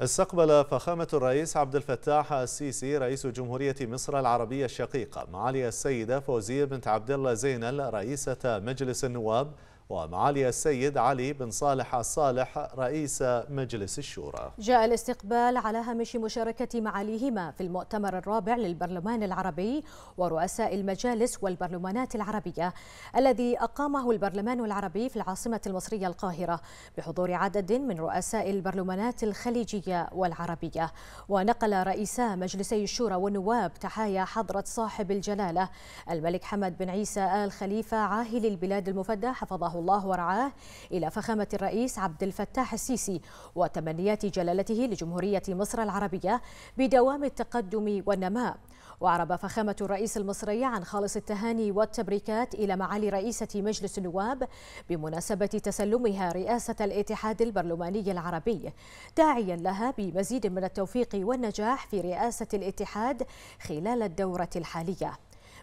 استقبل فخامة الرئيس عبد الفتاح السيسي رئيس جمهورية مصر العربية الشقيقة. معالي السيدة فوزية بنت عبد الله زينل رئيسة مجلس النواب ومعالي السيد علي بن صالح الصالح رئيس مجلس الشورى. جاء الاستقبال على هامش مشاركة معاليهما في المؤتمر الرابع للبرلمان العربي ورؤساء المجالس والبرلمانات العربية الذي أقامه البرلمان العربي في العاصمة المصرية القاهرة بحضور عدد من رؤساء البرلمانات الخليجية والعربية. ونقل رئيسا مجلسي الشورى والنواب تحايا حضرة صاحب الجلالة الملك حمد بن عيسى آل خليفة عاهل البلاد المفدى حفظه الله ورعاه إلى فخامة الرئيس عبد الفتاح السيسي وتمنيات جلالته لجمهورية مصر العربية بدوام التقدم والنماء. وعرب فخامة الرئيس المصري عن خالص التهاني والتبريكات إلى معالي رئيسة مجلس النواب بمناسبة تسلمها رئاسة الاتحاد البرلماني العربي داعيا لها بمزيد من التوفيق والنجاح في رئاسة الاتحاد خلال الدورة الحالية.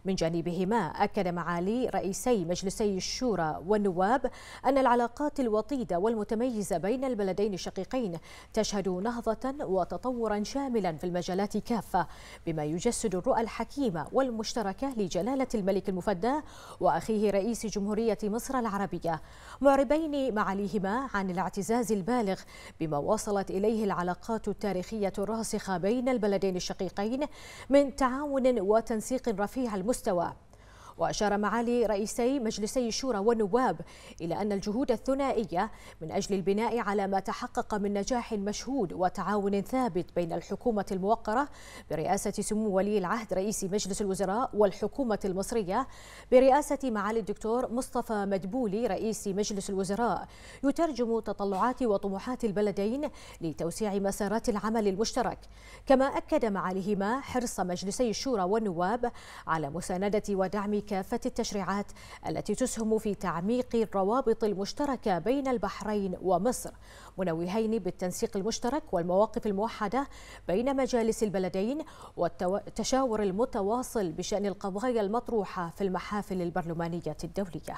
من جانبهما أكد معالي رئيسي مجلسي الشورى والنواب أن العلاقات الوطيدة والمتميزة بين البلدين الشقيقين تشهد نهضة وتطورا شاملا في المجالات كافة بما يجسد الرؤى الحكيمة والمشتركة لجلالة الملك المفدى وأخيه رئيس جمهورية مصر العربية. معربين معاليهما عن الاعتزاز البالغ بما وصلت إليه العلاقات التاريخية الراسخة بين البلدين الشقيقين من تعاون وتنسيق رفيع المستوى. وأشار معالي رئيسي مجلسي الشورى والنواب إلى أن الجهود الثنائية من أجل البناء على ما تحقق من نجاح مشهود وتعاون ثابت بين الحكومة الموقرة برئاسة سمو ولي العهد رئيس مجلس الوزراء والحكومة المصرية برئاسة معالي الدكتور مصطفى مدبولي رئيس مجلس الوزراء. يترجم تطلعات وطموحات البلدين لتوسيع مسارات العمل المشترك. كما أكد معاليهما حرص مجلسي الشورى والنواب على مساندة ودعم كافة التشريعات التي تسهم في تعميق الروابط المشتركة بين البحرين ومصر منوهين بالتنسيق المشترك والمواقف الموحدة بين مجالس البلدين والتشاور المتواصل بشأن القضايا المطروحة في المحافل البرلمانية الدولية.